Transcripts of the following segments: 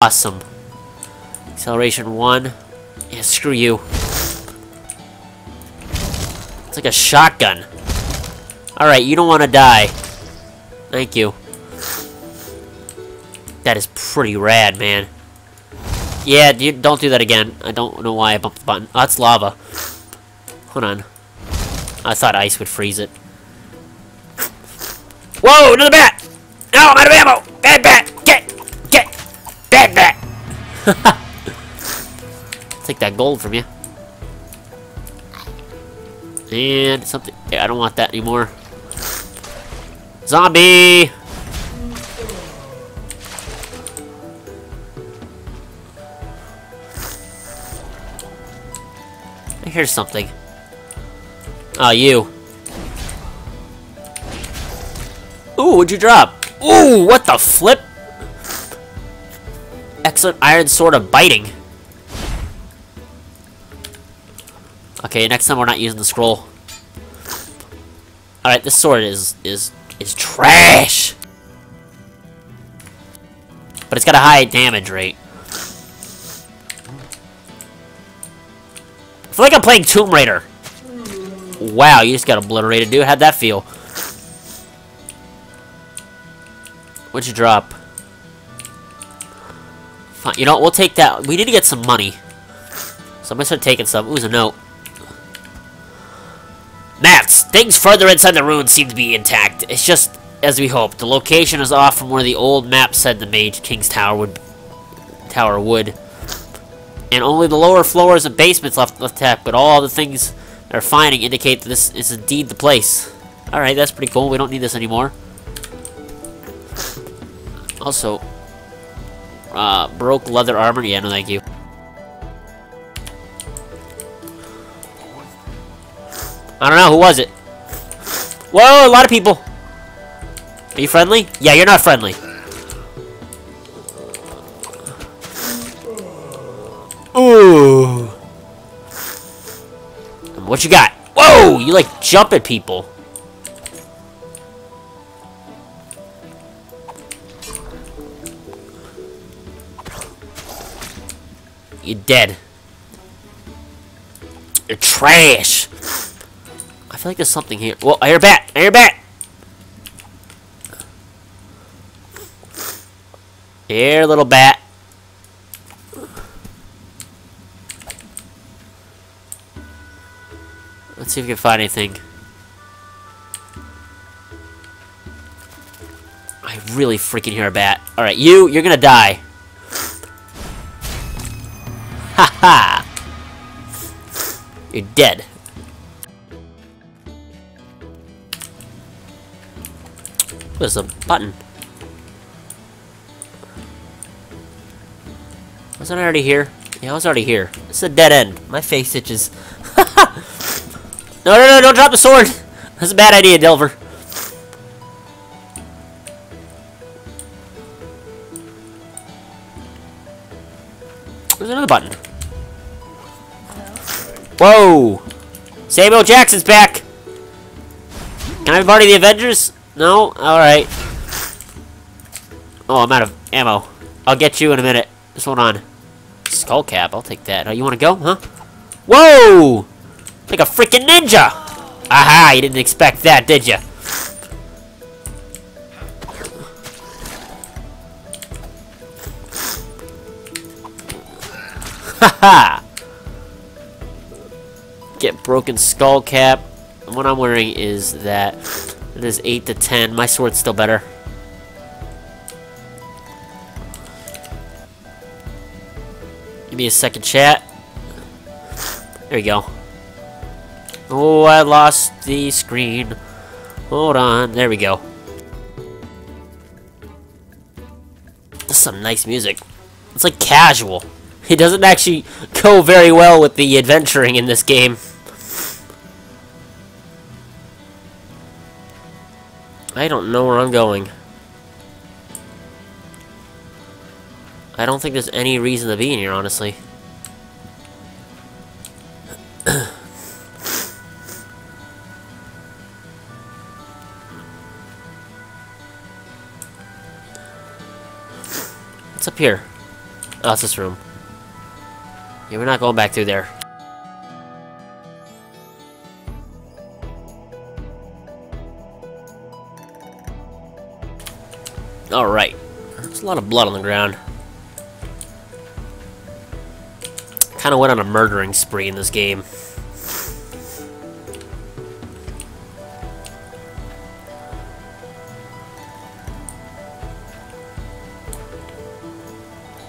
Awesome. Acceleration 1. Yeah, screw you. It's like a shotgun. Alright, you don't want to die. Thank you. That is pretty rad, man. Yeah, you, don't do that again. I don't know why I bumped the button. Oh, that's lava. Hold on. I thought ice would freeze it. Whoa, another bat! No, I'm out of ammo! Bad bat! Gold from you. And something... Yeah, I don't want that anymore. Zombie! Here's something. Oh, you. Ooh, what'd you drop? Ooh, what the flip? Excellent iron sword of biting. Okay, next time we're not using the scroll. Alright, this sword is is is trash. But it's got a high damage rate. I feel like I'm playing Tomb Raider. Wow, you just got obliterated, dude. How'd that feel? What'd you drop? Fine, you know, we'll take that. We need to get some money. So I'm gonna start taking some. Ooh, there's a note. Things further inside the ruins seem to be intact. It's just as we hoped. The location is off from where the old map said the Mage King's Tower would tower would. And only the lower floors and basements left left intact, but all the things they're finding indicate that this is indeed the place. Alright, that's pretty cool. We don't need this anymore. Also, uh, broke leather armor. Yeah, no thank you. I don't know, who was it? Whoa, a lot of people! Are you friendly? Yeah, you're not friendly. Ooh. What you got? Whoa! You like jump at people. You're dead. You're trash. Feel like there's something here. Well, I hear bat. I hear bat. Here, little bat. Let's see if we can find anything. I really freaking hear a bat. Alright, you, you're gonna die. Ha ha! You're dead. There's a button. Wasn't I already here? Yeah, I was already here. It's a dead end. My face itches. no, no, no, don't drop the sword! That's a bad idea, Delver. There's another button. Whoa! Samuel Jackson's back! Can I be part of the Avengers? No? Alright. Oh, I'm out of ammo. I'll get you in a minute. Just hold on. Skull cap, I'll take that. Oh, you want to go, huh? Whoa! Like a freaking ninja! Aha, you didn't expect that, did you? Haha! Get broken skull cap. What I'm wearing is that it is 8 to 10. My sword's still better. Give me a second chat. There we go. Oh, I lost the screen. Hold on. There we go. That's some nice music. It's like casual. It doesn't actually go very well with the adventuring in this game. I don't know where I'm going. I don't think there's any reason to be in here, honestly. What's up here? Oh, it's this room. Yeah, we're not going back through there. Alright. There's a lot of blood on the ground. Kinda went on a murdering spree in this game.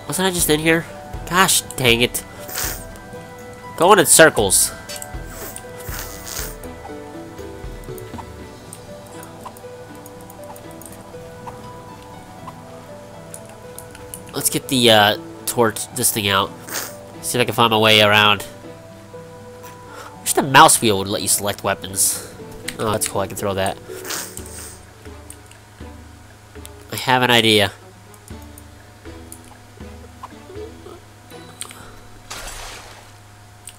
Wasn't I just in here? Gosh dang it. Going in circles. Let's get the uh, torch, this thing out. See if I can find my way around. I Wish the mouse wheel would let you select weapons. Oh, that's cool. I can throw that. I have an idea.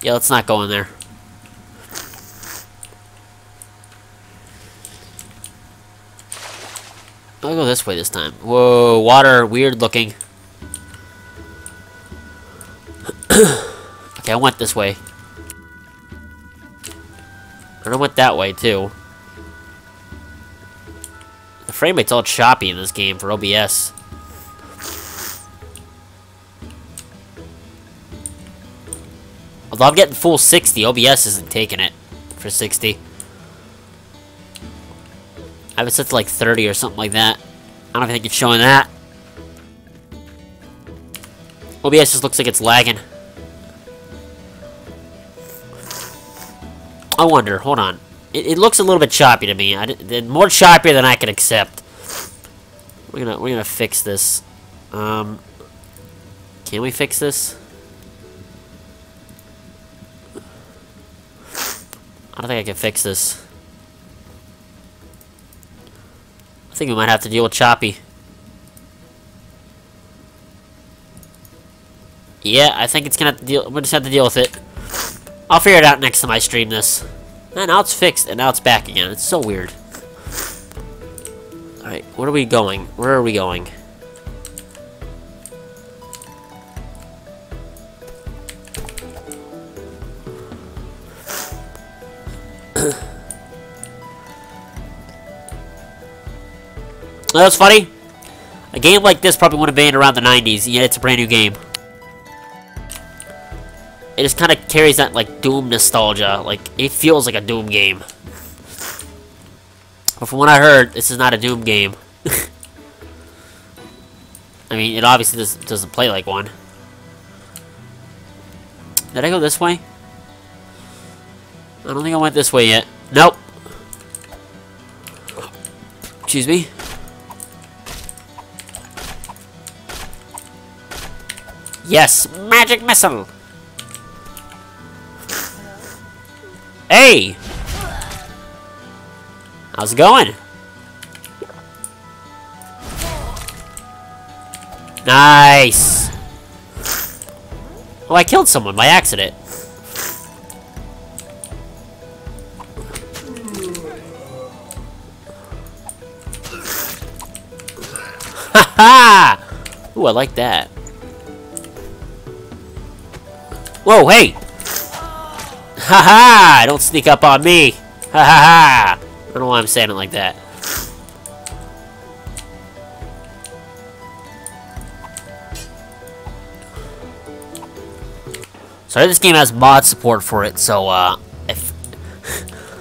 Yeah, let's not go in there. I'll go this way this time. Whoa, water, weird looking. okay, I went this way. And I went that way, too. The frame rate's all choppy in this game for OBS. Although I'm getting full 60, OBS isn't taking it for 60. I have it set to like 30 or something like that. I don't think it's showing that. OBS just looks like it's lagging. I wonder, hold on. It, it looks a little bit choppy to me. I, more choppier than I can accept. We're gonna we're gonna fix this. Um, can we fix this? I don't think I can fix this. I think we might have to deal with choppy. Yeah, I think it's gonna deal. We'll just have to deal with it. I'll figure it out next time I stream this. And now it's fixed, and now it's back again. It's so weird. Alright, where are we going? Where are we going? That's funny. A game like this probably would have been around the 90s, yet it's a brand new game. It just kind of carries that, like, Doom nostalgia. Like, it feels like a Doom game. But from what I heard, this is not a Doom game. I mean, it obviously does, doesn't play like one. Did I go this way? I don't think I went this way yet. Nope. Excuse me. Yes, magic missile. Hey! How's it going? Nice! Oh, I killed someone by accident. Ha ha! Ooh, I like that. Whoa, hey! Ha ha! Don't sneak up on me! Ha ha ha! I don't know why I'm saying it like that. So this game has mod support for it, so uh, if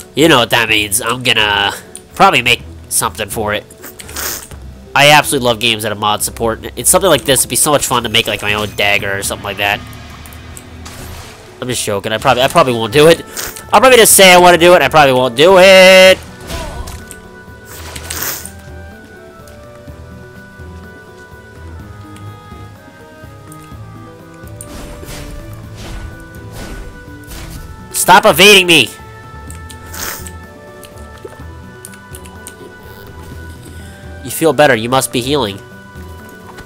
you know what that means, I'm gonna probably make something for it. I absolutely love games that have mod support. It's something like this. It'd be so much fun to make like my own dagger or something like that. I'm just joking. I probably I probably won't do it. I'll probably just say I want to do it. I probably won't do it. Stop evading me! You feel better. You must be healing.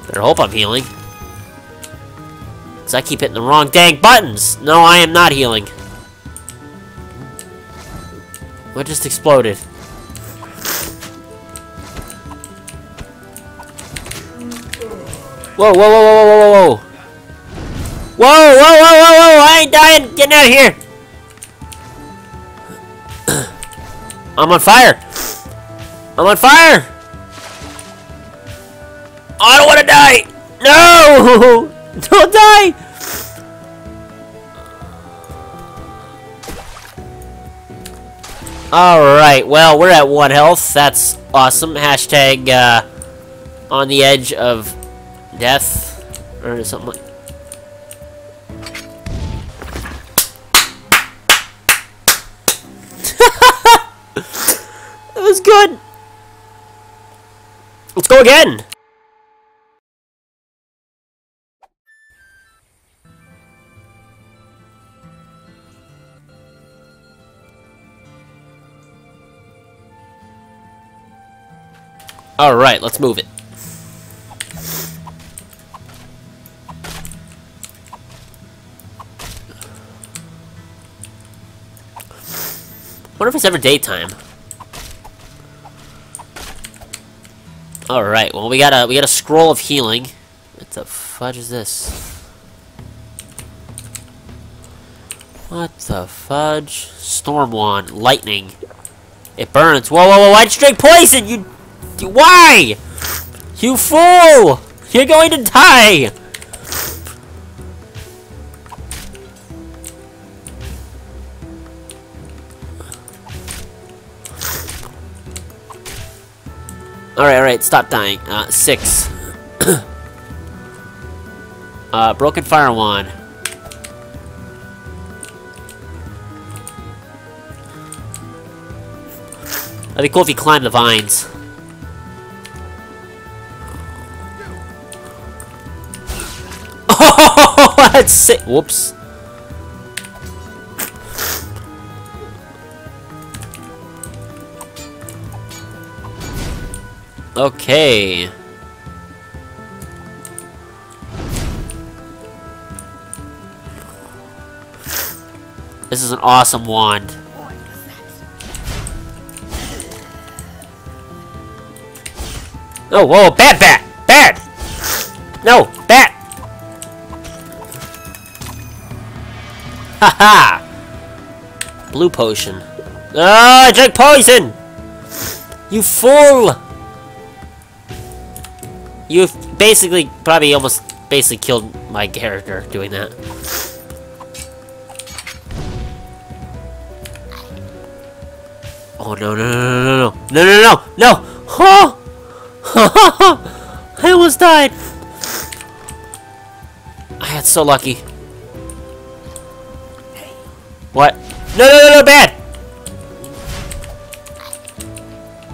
Better hope I'm healing. I keep hitting the wrong dang buttons! No, I am not healing. What just exploded? Whoa, whoa, whoa, whoa, whoa, whoa, whoa! Whoa, whoa, whoa, whoa, whoa! I ain't dying! Getting out of here! I'm on fire! I'm on fire! Oh, I don't want to die! No! Don't die! Alright, well, we're at one health. That's awesome. Hashtag, uh, on the edge of death. Or something like That was good! Let's go again! Alright, let's move it. wonder if it's ever daytime. Alright, well we got a we got a scroll of healing. What the fudge is this? What the fudge? Storm wand, lightning. It burns. Whoa, whoa, whoa, why'd you drink poison? You why? You fool! You're going to die! Alright, alright, stop dying. Uh, six. uh, broken fire wand. That'd be cool if you climbed the vines. That's sick. Whoops. Okay. This is an awesome wand. Oh, whoa, bad bat! Haha! Blue potion. Ah, I drank poison! You fool! You've basically, probably almost basically killed my character doing that. Oh no no no no no no no no no! Oh! I almost died! I got so lucky. What? No no no no bad!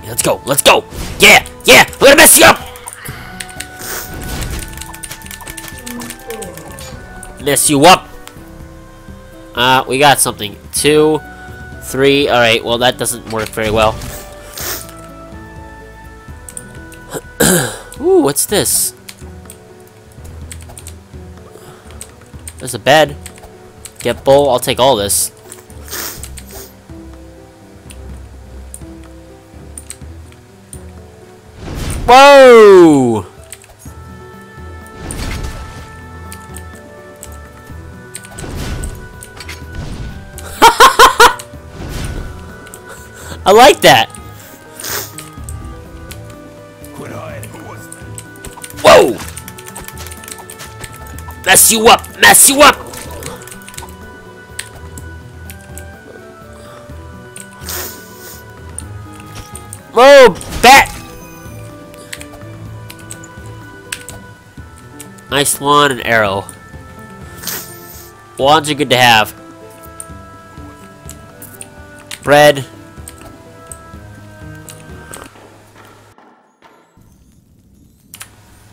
Let's go, let's go! Yeah, yeah, we're gonna mess you up! Mess you up! Uh, we got something. Two, three, alright, well that doesn't work very well. Ooh, what's this? There's a bed. Get bowl, I'll take all this. Whoa! I like that. Whoa! Mess you up! Mess you up! Whoa! Bat! Nice one, and arrow. Wands are good to have. Bread.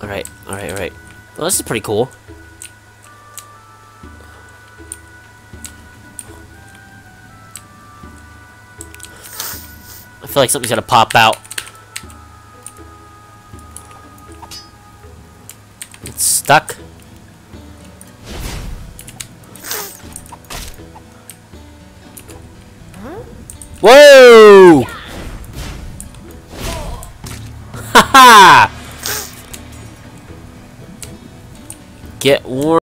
Alright, alright, alright. Well, this is pretty cool. Feel like something's gonna pop out. It's stuck. Whoa! Ha ha! Get warm.